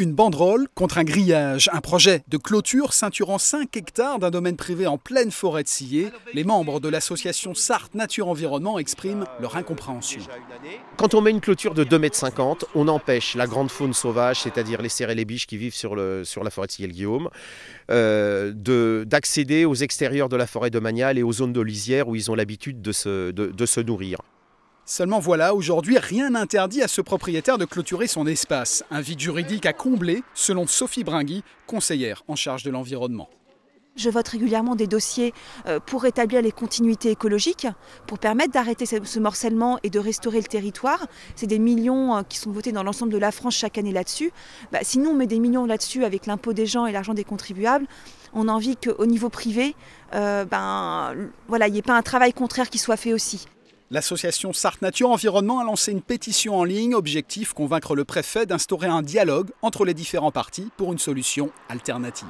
Une banderole contre un grillage, un projet de clôture ceinturant 5 hectares d'un domaine privé en pleine forêt de Sillé. Les membres de l'association Sarthe Nature Environnement expriment leur incompréhension. Quand on met une clôture de 2,50 m, on empêche la grande faune sauvage, c'est-à-dire les cerfs et les biches qui vivent sur, la forêt de Sillé-le-Guillaume, euh, d'accéder aux extérieurs de la forêt de Magnal et aux zones de lisière où ils ont l'habitude de se nourrir. Seulement voilà, aujourd'hui, rien n'interdit à ce propriétaire de clôturer son espace. Un vide juridique à combler, selon Sophie Bringui, conseillère en charge de l'environnement. Je vote régulièrement des dossiers euh, pour rétablir les continuités écologiques, pour permettre d'arrêter ce morcellement et de restaurer le territoire. C'est des millions euh, qui sont votés dans l'ensemble de la France chaque année là-dessus. Bah, si nous, on met des millions là-dessus avec l'impôt des gens et l'argent des contribuables, on a envie qu'au niveau privé, euh, ben, voilà, il n'y ait pas un travail contraire qui soit fait aussi. L'association Sarthe Nature Environnement a lancé une pétition en ligne, objectif convaincre le préfet d'instaurer un dialogue entre les différents partis pour une solution alternative.